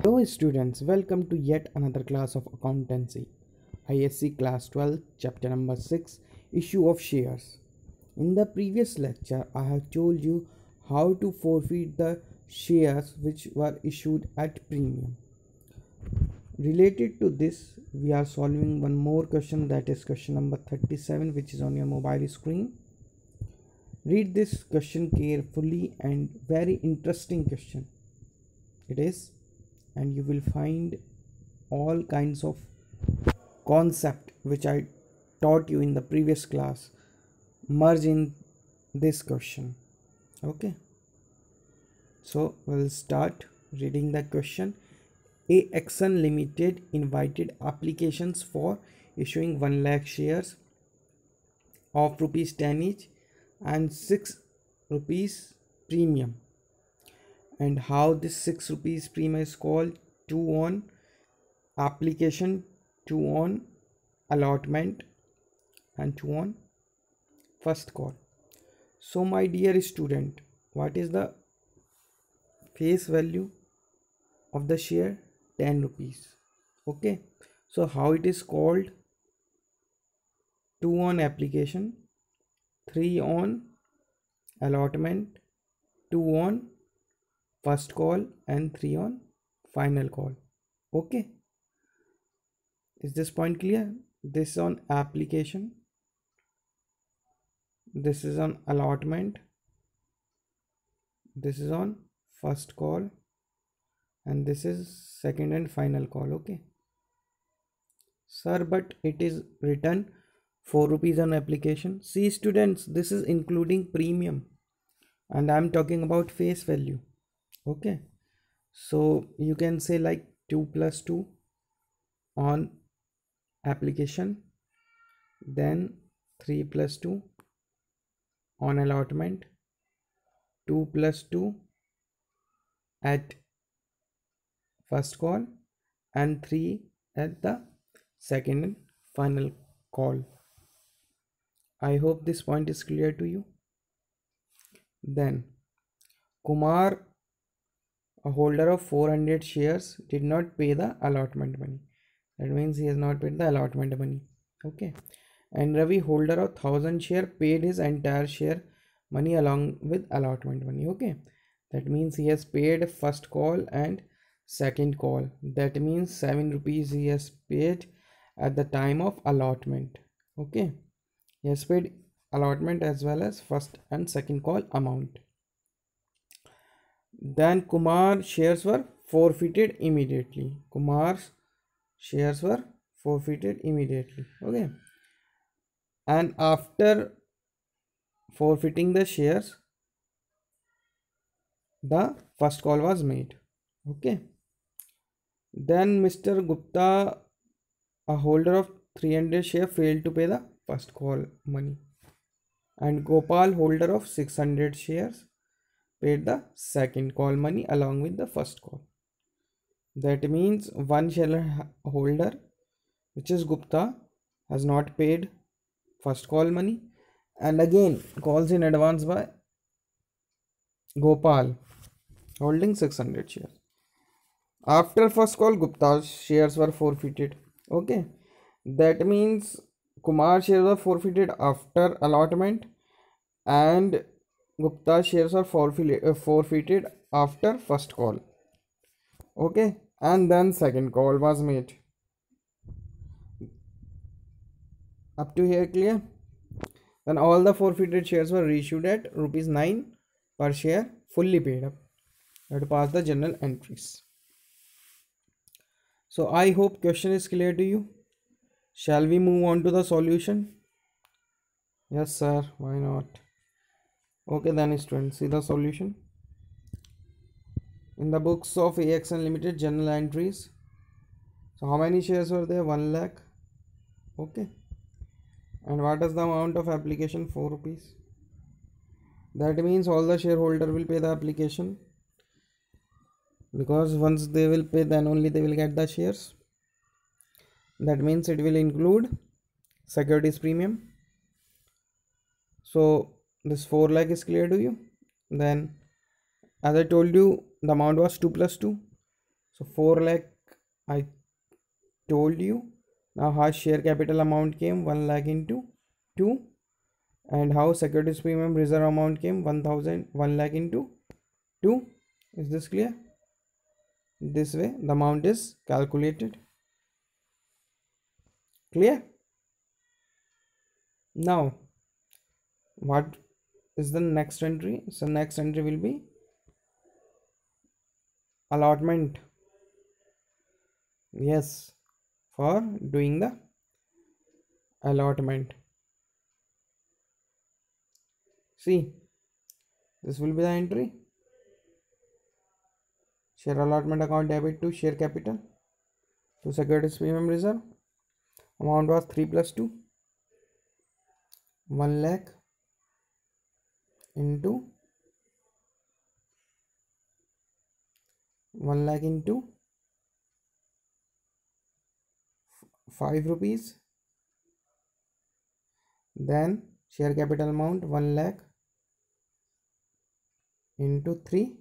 Hello students, welcome to yet another class of accountancy. ISC class 12, chapter number 6, issue of shares. In the previous lecture, I have told you how to forfeit the shares which were issued at premium. Related to this, we are solving one more question that is question number 37 which is on your mobile screen. Read this question carefully and very interesting question. It is and you will find all kinds of concept which I taught you in the previous class. Merge in this question. Okay. So we'll start reading the question. AXN Limited invited applications for issuing 1 lakh shares of rupees 10 each and 6 rupees premium and how this 6 rupees premium is called 2 on application 2 on allotment and 2 on first call. So my dear student what is the face value of the share? 10 rupees. Okay. So how it is called? 2 on application 3 on allotment 2 on first call and 3 on final call. Okay. Is this point clear? This is on application. This is on allotment. This is on first call. And this is second and final call. Okay. Sir but it is written 4 rupees on application. See students this is including premium. And i'm talking about face value okay. So you can say like 2 plus 2 on application then 3 plus 2 on allotment 2 plus 2 at first call and 3 at the second and final call. I hope this point is clear to you. Then kumar a holder of 400 shares did not pay the allotment money. That means he has not paid the allotment money. Okay. And ravi holder of 1000 share paid his entire share money along with allotment money. Okay. That means he has paid first call and second call. That means 7 rupees he has paid at the time of allotment. Okay. He has paid allotment as well as first and second call amount then Kumar shares were forfeited immediately. Kumar's shares were forfeited immediately. Okay. And after forfeiting the shares, the first call was made. Okay. Then Mr. Gupta, a holder of 300 share, failed to pay the first call money. And Gopal, holder of 600 shares, paid the second call money along with the first call. That means one shareholder, which is Gupta, has not paid first call money and again calls in advance by Gopal holding 600 shares. After first call, Gupta's shares were forfeited. Okay, that means Kumar shares were forfeited after allotment and Gupta shares are uh, forfeited after first call. Okay, and then second call was made. Up to here clear? Then all the forfeited shares were reissued at rupees 9 per share fully paid up. Let us pass the journal entries. So I hope question is clear to you. Shall we move on to the solution? Yes sir, why not? Okay then students see the solution? In the books of AXN Limited journal entries. So how many shares were there? 1 lakh. Okay. And what is the amount of application? 4 rupees. That means all the shareholder will pay the application. Because once they will pay then only they will get the shares. That means it will include securities premium. So this 4 lakh is clear to you then as i told you the amount was 2 plus 2 so 4 lakh i told you. Now how share capital amount came? 1 lakh into 2 and how securities premium reserve amount came? 1000 1 lakh into 2 is this clear? This way the amount is calculated. Clear? Now what is the next entry. So next entry will be allotment. Yes for doing the allotment. See this will be the entry. Share allotment account debit to share capital. To securities premium reserve amount was 3 plus 2 1 lakh into 1 lakh into 5 rupees. Then share capital amount 1 lakh into 3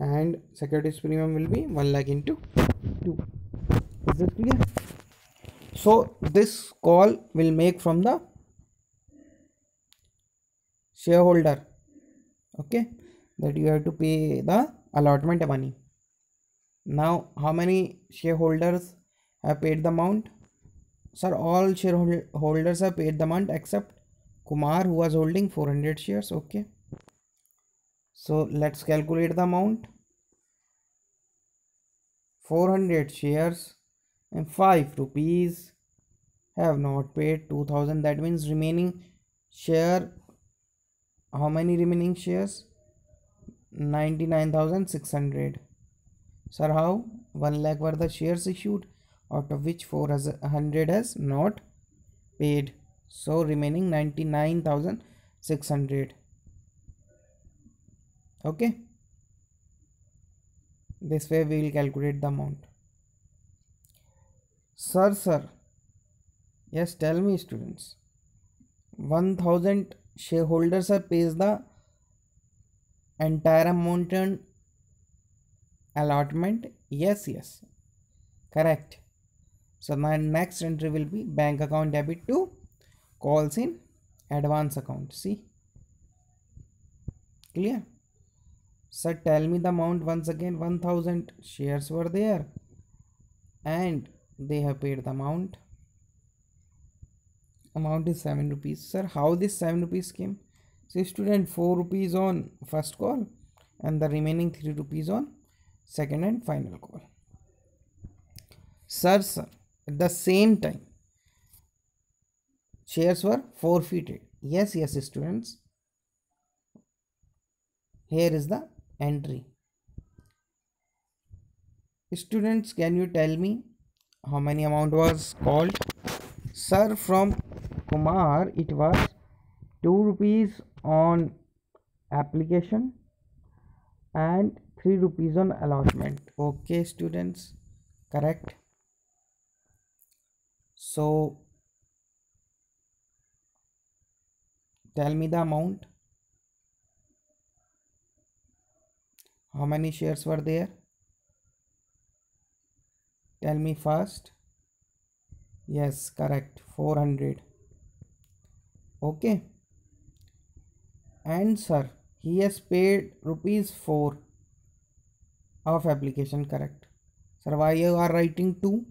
and securities premium will be 1 lakh into 2 is this clear? So this call will make from the shareholder okay that you have to pay the allotment money. Now how many shareholders have paid the amount? Sir all shareholders have paid the amount except kumar who was holding 400 shares okay. So let's calculate the amount. 400 shares and 5 rupees have not paid 2000 that means remaining share how many remaining shares? 99600 sir how? 1 lakh were the shares issued out of which 400 has not paid. So remaining 99600 okay? This way we will calculate the amount. Sir sir. Yes tell me students. 1000 shareholders are pays the entire amount and allotment? Yes yes. Correct. So my next entry will be bank account debit to calls in advance account. See? Clear? Sir tell me the amount once again. 1000 shares were there and they have paid the amount amount is 7 rupees. Sir how this 7 rupees came? So student 4 rupees on first call and the remaining 3 rupees on second and final call. Sir sir at the same time shares were forfeited yes yes students. Here is the entry. Students can you tell me how many amount was called? Sir from kumar it was 2 rupees on application and 3 rupees on allotment. Okay students correct? So tell me the amount. How many shares were there? Tell me first. Yes correct 400 okay. And sir he has paid rupees 4 of application correct? Sir why you are writing 2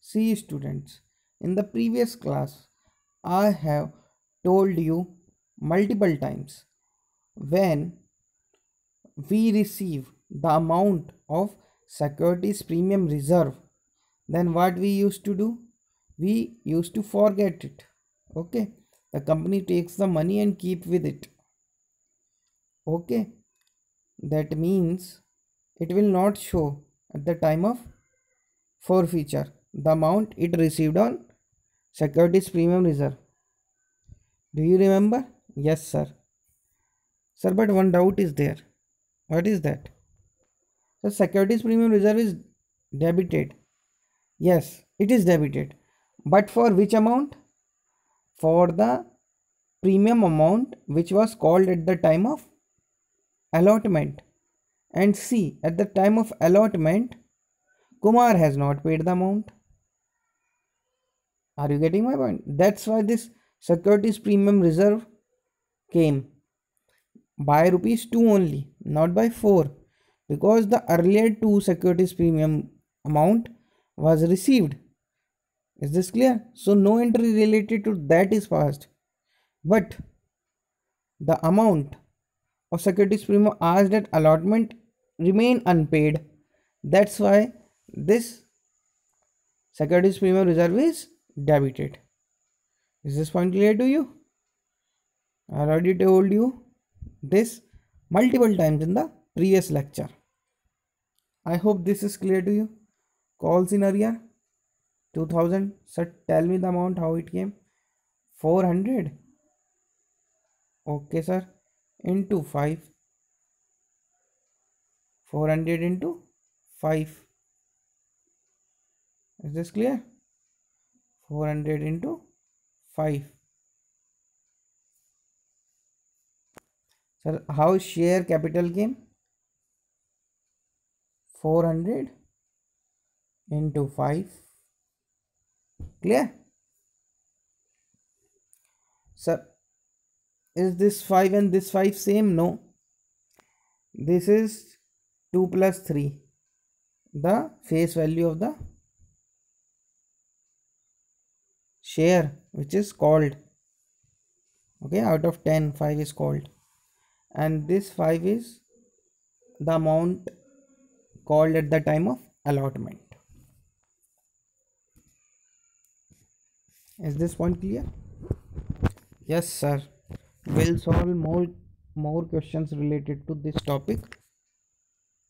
see students in the previous class i have told you multiple times when we receive the amount of securities premium reserve then what we used to do? We used to forget it okay? The company takes the money and keep with it. Okay? That means it will not show at the time of forfeiture the amount it received on securities premium reserve. Do you remember? Yes sir. Sir but one doubt is there. What is that? The securities premium reserve is debited. Yes it is debited. But for which amount for the premium amount which was called at the time of allotment and C at the time of allotment Kumar has not paid the amount. Are you getting my point? That's why this securities premium reserve came by rupees 2 only, not by 4 because the earlier two securities premium amount was received. Is this clear? So no entry related to that is passed. But the amount of securities premium asked at allotment remain unpaid. That's why this securities premium reserve is debited. Is this point clear to you? I already told you this multiple times in the previous lecture. I hope this is clear to you. Calls in 2000. Sir, tell me the amount how it came. 400. Okay, sir. Into 5. 400 into 5. Is this clear? 400 into 5. Sir, how share capital came? 400 into 5. Clear? Sir, is this 5 and this 5 same? No. This is 2 plus 3. The face value of the share which is called okay out of 10 5 is called and this 5 is the amount called at the time of allotment is this point clear? Yes sir. We'll solve more more questions related to this topic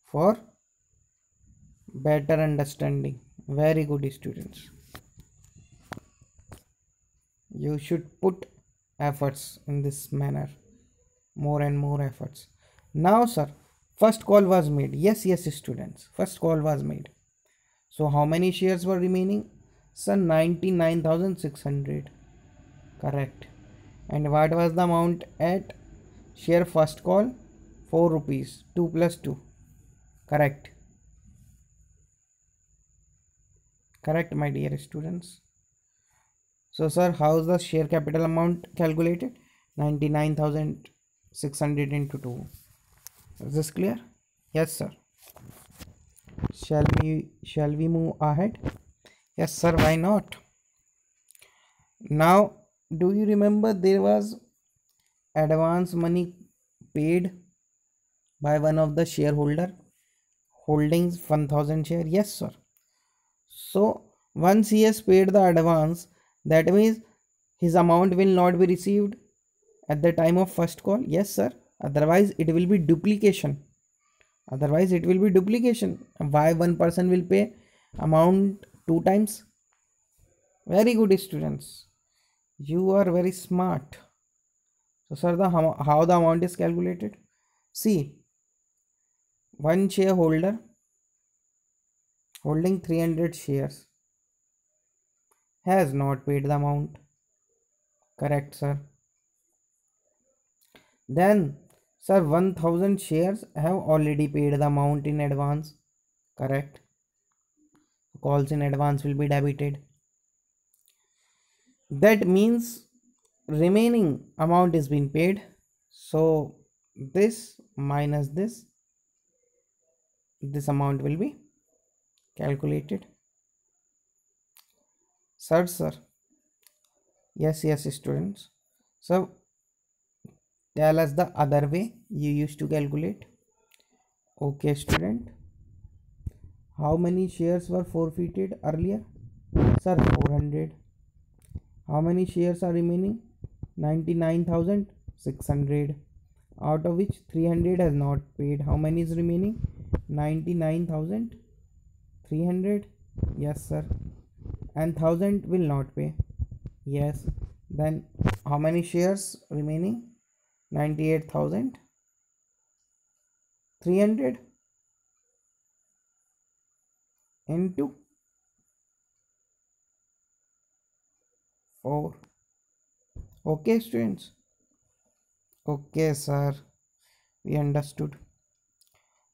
for better understanding. Very good students. You should put efforts in this manner. More and more efforts. Now sir first call was made. Yes yes students. First call was made. So how many shares were remaining sir 99600 correct and what was the amount at share first call 4 rupees 2 plus 2 correct correct my dear students so sir, how is the share capital amount calculated? 99,600 into 2. Is this clear? Yes sir. Shall we shall we move ahead? Yes sir, why not? Now, do you remember there was advance money paid by one of the shareholder holdings 1000 share? Yes sir. So once he has paid the advance, that means his amount will not be received at the time of first call yes sir otherwise it will be duplication otherwise it will be duplication why one person will pay amount two times. Very good students. You are very smart. So sir the how the amount is calculated? See one shareholder holding 300 shares has not paid the amount. Correct sir. Then sir 1000 shares have already paid the amount in advance. Correct calls in advance will be debited. That means remaining amount is being paid. So this minus this this amount will be calculated. Sir sir. Yes yes students. So tell us the other way you used to calculate. Okay student how many shares were forfeited earlier? Sir 400 how many shares are remaining? 99600 out of which 300 has not paid. How many is remaining? 99300 yes sir. And 1000 will not pay. Yes. Then how many shares remaining? 98300 into 4 okay students. Okay sir. We understood.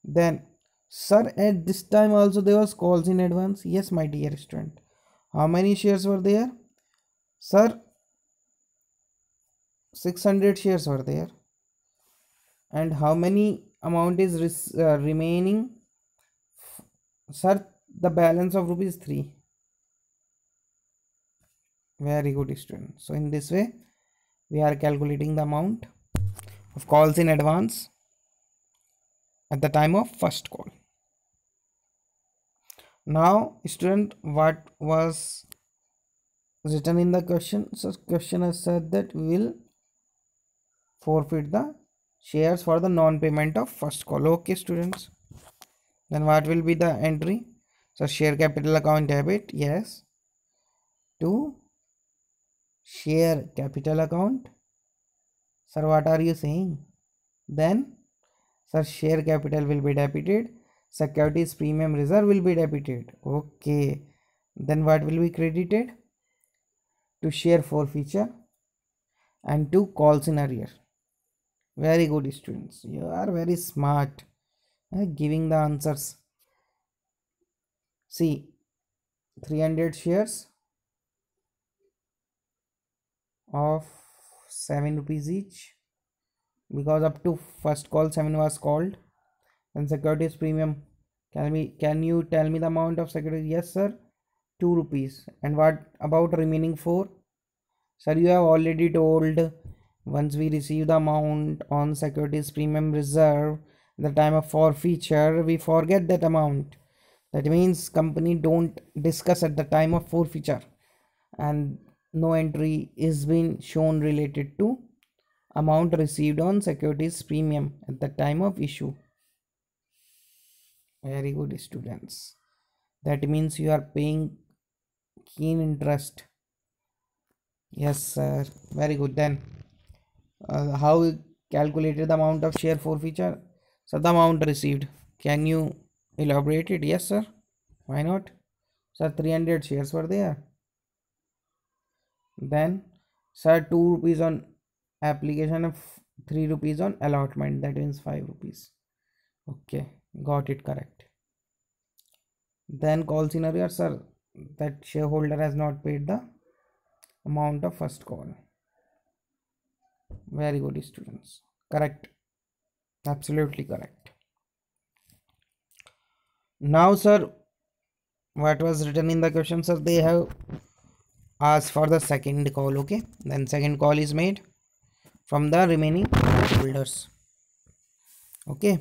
Then sir at this time also there was calls in advance. Yes my dear student. How many shares were there? Sir 600 shares were there. And how many amount is uh, remaining? Sir the balance of rupees 3 very good student. So in this way we are calculating the amount of calls in advance at the time of first call. Now student what was written in the question? So question has said that we will forfeit the shares for the non-payment of first call. Okay students. Then what will be the entry so share capital account debit yes. To share capital account. Sir what are you saying? Then sir share capital will be debited. Securities premium reserve will be debited. Okay. Then what will be credited? To share for forfeiture and to calls in very good students. You are very smart. Uh, giving the answers see 300 shares of 7 rupees each because up to first call 7 was called. And securities premium can me can you tell me the amount of security yes sir 2 rupees. And what about remaining 4 sir you have already told once we receive the amount on securities premium reserve the time of forfeiture we forget that amount that means company don't discuss at the time of forfeiture. And no entry is being shown related to amount received on securities premium at the time of issue. Very good students. That means you are paying keen interest. Yes sir. Very good then. Uh, how calculated the amount of share forfeiture? So the amount received. Can you elaborate it yes sir. Why not? Sir 300 shares were there. Then sir 2 rupees on application of 3 rupees on allotment. That means 5 rupees. Okay got it correct. Then calls in arrear sir. That shareholder has not paid the amount of first call. Very good students. Correct. Absolutely correct now sir what was written in the question sir they have asked for the second call okay? Then second call is made from the remaining holders okay?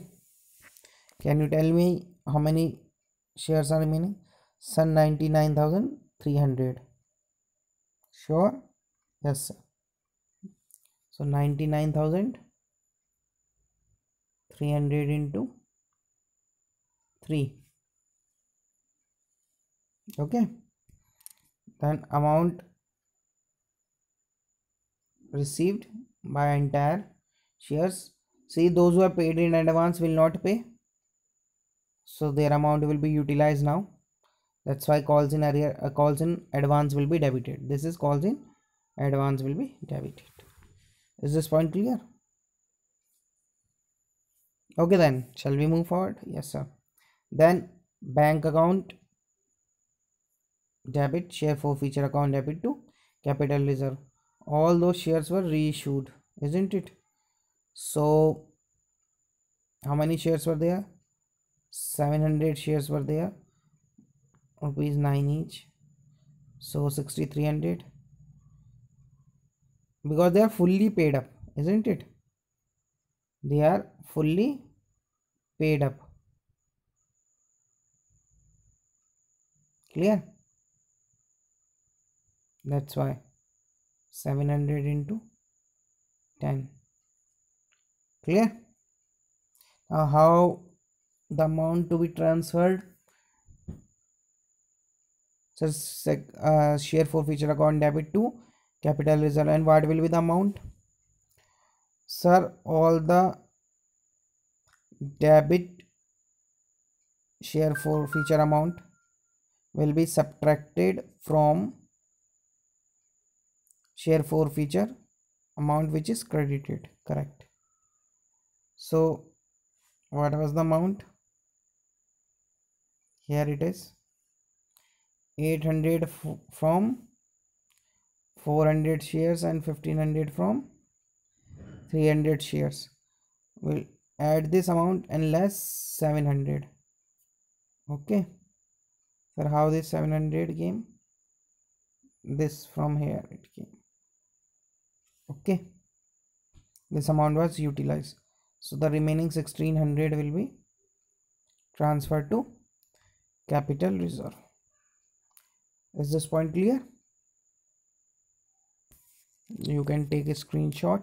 Can you tell me how many shares are remaining? Sun 99300 sure? Yes sir. So 99300 into 3 okay. Then amount received by entire shares. See those who are paid in advance will not pay. So their amount will be utilized now. That's why calls in area uh, calls in advance will be debited. This is calls in advance will be debited. Is this point clear? Okay then. Shall we move forward? Yes sir. Then bank account debit share for forfeiture account debit to capital reserve. All those shares were reissued isn't it? So how many shares were there? 700 shares were there rupees 9 each. So 6300 because they are fully paid up isn't it? They are fully paid up. Clear that's why. 700 into 10 clear? Now how the amount to be transferred? So uh, share account debit to capital reserve. And what will be the amount? Sir all the debit share for forfeiture amount will be subtracted from share forfeiture amount which is credited correct? So what was the amount? Here it is. 800 from 400 shares and 1500 from 300 shares. We'll add this amount and less 700 okay. So how this 700 came? This from here it came okay. This amount was utilized. So the remaining 1600 will be transferred to capital reserve. Is this point clear? You can take a screenshot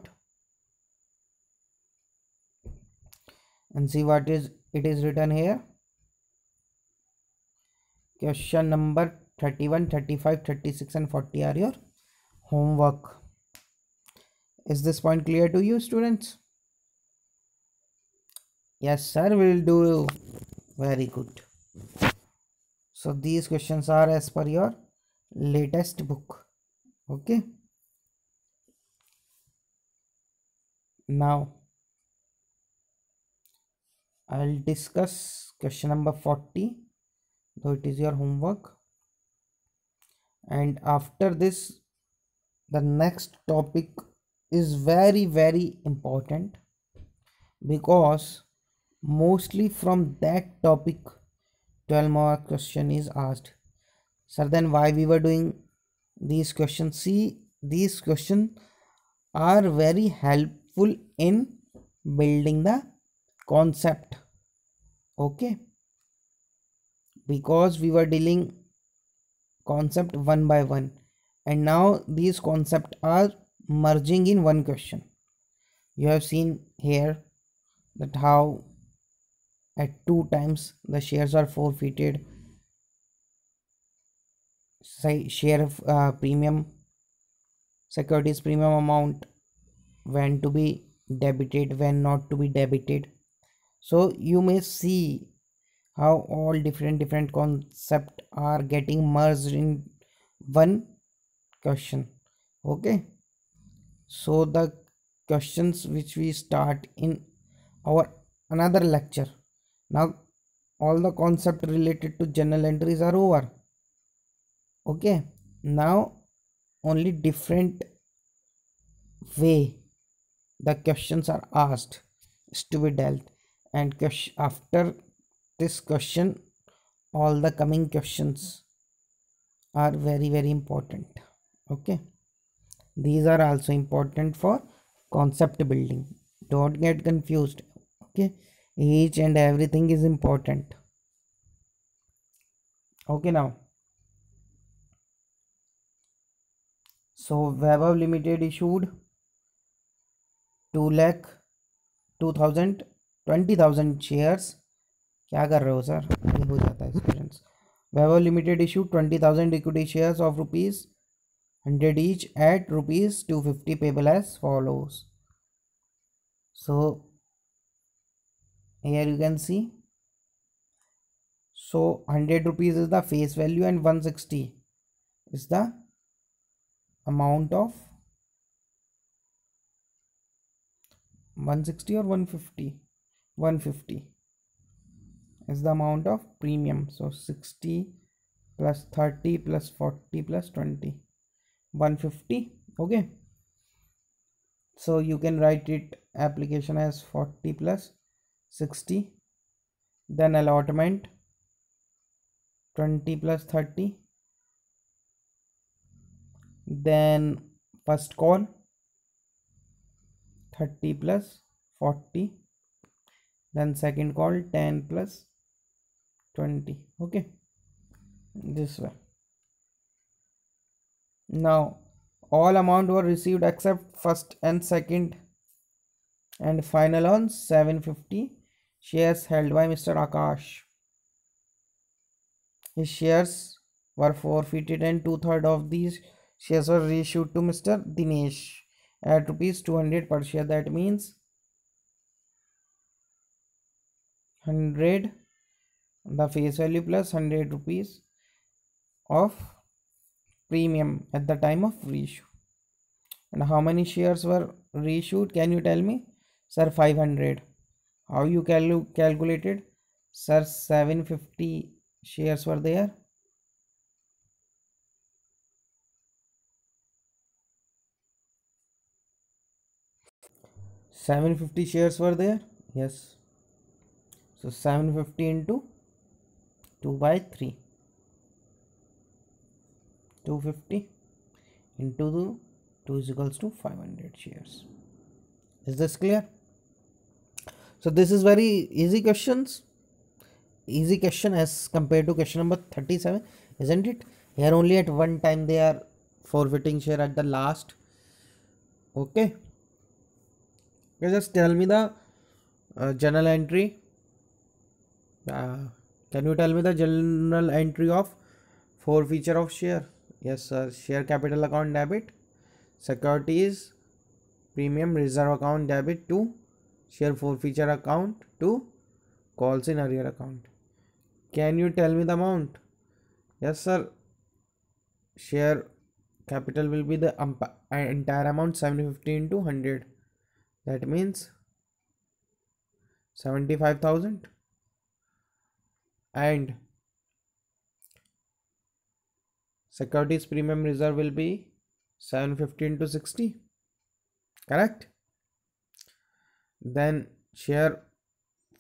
and see what is it is written here. Question number 31 35 36 and 40 are your homework is this point clear to you students? Yes sir we will do very good. So these questions are as per your latest book okay? Now i'll discuss question number 40 though it is your homework. And after this the next topic is very very important because mostly from that topic 12 more question is asked. Sir then why we were doing these questions see these questions are very helpful in building the concept okay? Because we were dealing concept one by one. And now these concepts are merging in one question. You have seen here that how at two times the shares are forfeited. Say share of uh, premium securities premium amount when to be debited when not to be debited. So you may see how all different different concept are getting merged in one question. Okay so the questions which we start in our another lecture. Now all the concept related to journal entries are over. Okay? Now only different way the questions are asked is to be dealt. And after this question all the coming questions are very very important. Okay these are also important for concept building. Don't get confused okay? Each and everything is important. Okay now. So Vaibhav limited issued 2 lakh 2000 20000 shares. क्या कर रहे हो sir ये हो जाता है students Vaibhav Limited issued twenty thousand equity shares of rupees. 100 each at rupees 250 payable as follows. So here you can see. So 100 rupees is the face value and 160 is the amount of 160 or 150 150 is the amount of premium. So 60 plus 30 plus 40 plus 20 150 okay? So you can write it application as 40 plus 60 then allotment 20 plus 30 then first call 30 plus 40 then second call 10 plus 20 okay? This way now all amount were received except first and second and final on 750 shares held by mr akash. His shares were forfeited and two-thirds of these shares were reissued to mr dinesh at rupees 200 per share. That means 100 the face value plus 100 rupees of premium at the time of reissue. And how many shares were reissued? Can you tell me? Sir 500 how you cal calculated? Sir 750 shares were there. 750 shares were there? Yes. So 750 into 2 by 3 250 into the 2 is equals to 500 shares. Is this clear? So this is very easy questions. Easy question as compared to question number 37 isn't it? Here only at one time they are forfeiting share at the last. Okay. Okay, just tell me the uh, entry. Uh, can you tell me the journal entry of forfeiture of share? Yes, sir. Share capital account debit, securities, premium reserve account debit to share forfeiture account to calls in arrear account. Can you tell me the amount? Yes, sir. Share capital will be the uh, entire amount 750 into 100 that means 75000 and securities premium reserve will be 750 to 60 correct? Then share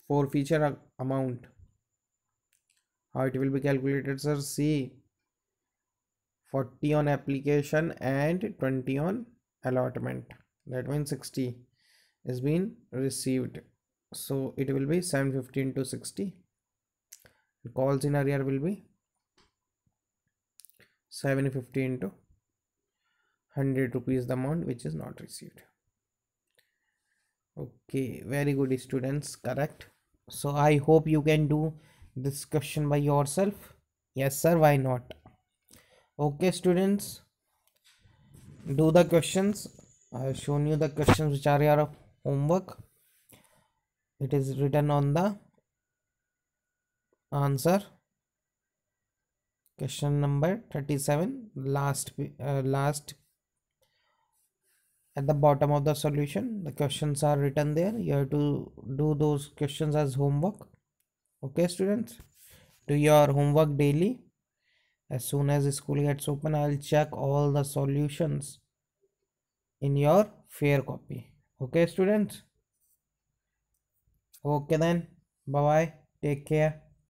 forfeiture amount. How it will be calculated sir? See 40 on application and 20 on allotment. That means 60 is been received. So it will be 715 to 60 calls in arrear will be 715 to 100 rupees the amount which is not received. Okay very good students correct? So i hope you can do this question by yourself. Yes sir why not? Okay students do the questions. I have shown you the questions which are your homework. It is written on the answer question number 37 last uh, last. At the bottom of the solution the questions are written there. You have to do those questions as homework. Okay students? Do your homework daily. As soon as school gets open i'll check all the solutions in your fair copy. Okay students? Okay then. Bye bye take care